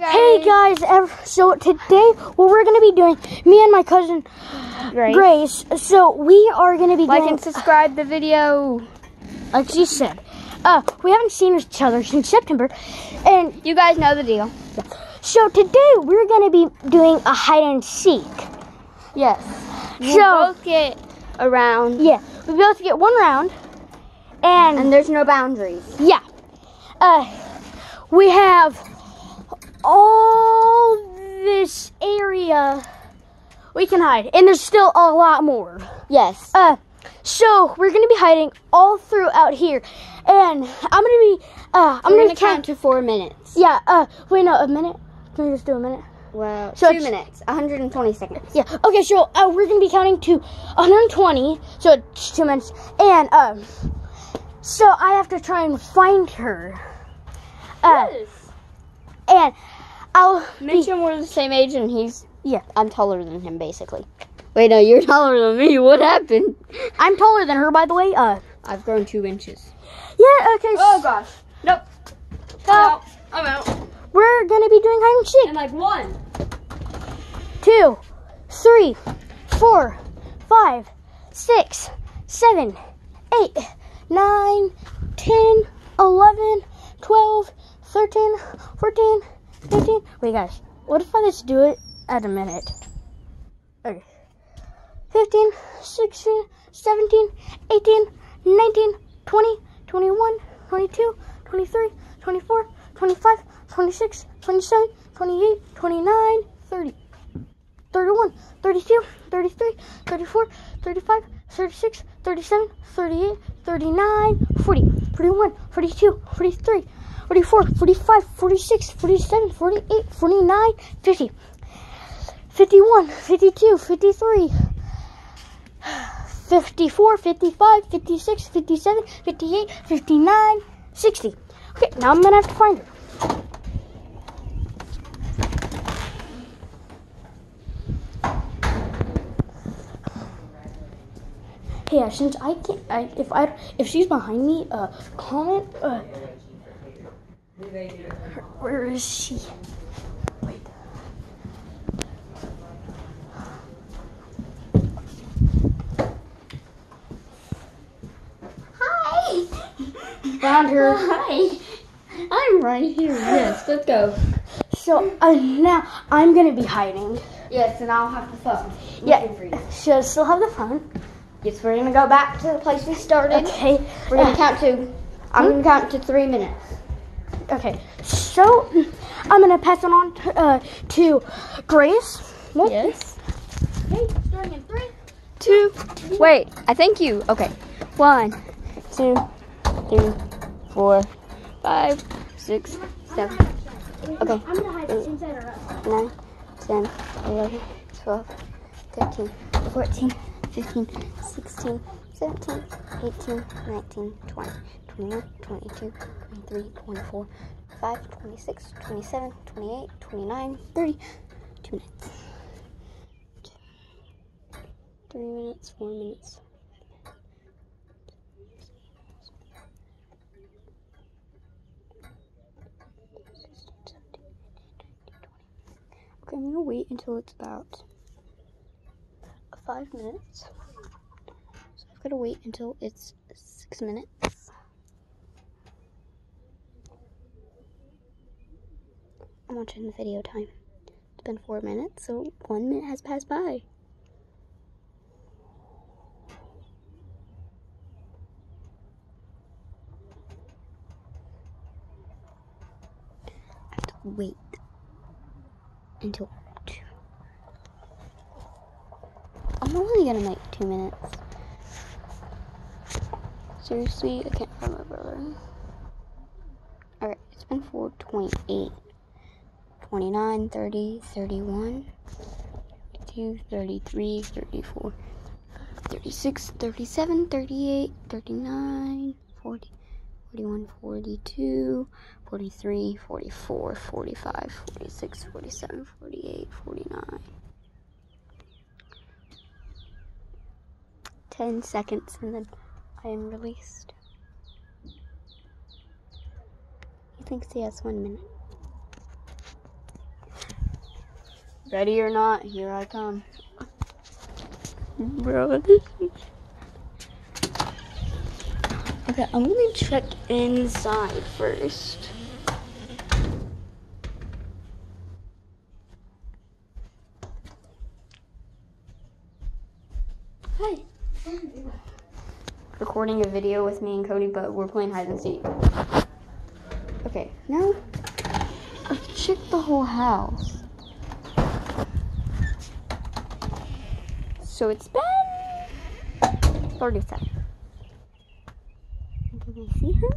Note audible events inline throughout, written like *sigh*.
guys. Hey guys, so today what we're gonna be doing, me and my cousin Grace. Grace. So we are gonna be Like doing, and subscribe the video. *sighs* like she said, uh, we haven't seen each other since September, and You guys know the deal. so today we're gonna be doing a hide and seek. Yes. We'll So- both get around, Yeah, we both get one round, and, and there's no boundaries. yeah, uh, we have all this area we can hide, and there's still a lot more. Yes. Uh, so we're gonna be hiding all throughout here, and I'm gonna be, uh, I'm gonna, gonna count to four minutes. Yeah. Uh, wait, no, a minute. Can we just do a minute? Well, So two minutes, 120 seconds. Yeah. Okay. So uh, we're gonna be counting to 120. So it's two minutes, and um, so I have to try and find her. Uh, and I'll be, Mention we're the same age, and he's Yeah. I'm taller than him, basically. Wait, no, you're *laughs* taller than me. What happened? I'm taller than her, by the way. Uh, I've grown two inches. yeah. Okay. Oh gosh. Nope. so I'm out. we're gonna be doing hide and seek. And like one. two, three, four, five, six, seven, eight, nine, ten, eleven, twelve, thirteen, fourteen, fifteen. Wait, guys, what if I just do it at a minute? Okay. 15, 16, 17, 18, 19, 20, 21, 22, 23, 24, 25, 26, 27, 28, 29, 30. 31, 32, 33, 34, 35, 36, 37, 38, 39, 40, 41, 42, 43, 44, 45, 46, 47, 48, 49, 50, 51, 52, 53, 54, 55, 56, 57, 58, 59, 60. Okay, now I'm gonna have to find her. Hey, uh, since I can't, I, if I, if she's behind me, uh, comment, uh, where is she? Wait. Hi. Found her. Hi. I'm right here. Yes, let's go. So, uh, now I'm gonna be hiding. Yes, and I'll have the phone. Yeah. Looking for you. Should still have the phone? Yes, we're gonna go back to the place we started. Okay. We're gonna Uh, count to. I'm gonna count to three minutes. Okay. So, I'm gonna pass it on to, uh, to Grace. Nope. Yes. Okay, starting in three. Two. Wait, I thank you. Okay. One, two, three, four, five, six, seven, Okay. I'm gonna hide this inside her house. 9, 10, 11, 12, 13, 14, 15, 16, 17, 18, 19, 20, 21, 22, 23, 24, 25, 26, 27, 28, 29, 30. Two minutes. Three minutes, four minutes. Okay, I'm gonna wait until it's about five minutes. So I've gotta wait until it's six minutes. I'm watching the video time. It's been four minutes, so one minute has passed by. I have to wait until two. I'm only gonna make two minutes. Seriously, I can't find my brother. Alright, it's been 428. 29, 30, 31, 32, 33, 34, 36, 37, 38, 39, 40, 41, 42, 43, 44, 45, 46, 47, 48, 49. 10 seconds and then I am released. He thinks he has one minute. Ready or not, here I come. Bro. Okay, I'm gonna check inside first. Hi. Recording a video with me and Cody, but we're playing hide and seek. Okay, now let's check the whole house. So it's been 30 seconds. Can I see him?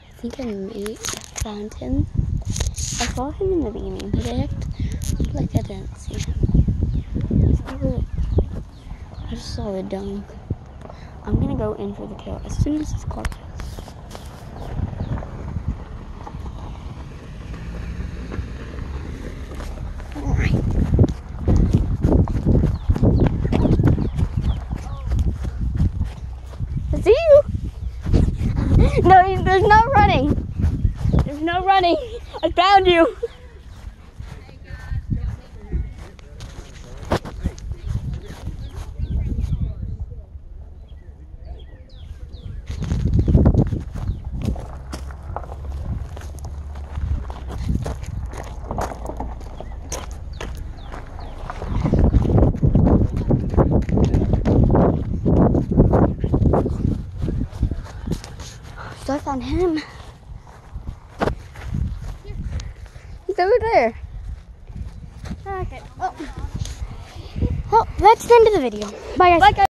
I think I may found him. I saw him in the beginning, but I acted like I didn't see him. I just saw the dunk. I'm gonna go in for the kill as soon as this clock passes. Alright. You! *laughs* No, there's no running. There's no running. I found you. I found him. He's over there. Okay. Oh. Well, that's the end of the video. Bye, guys. Bye, guys.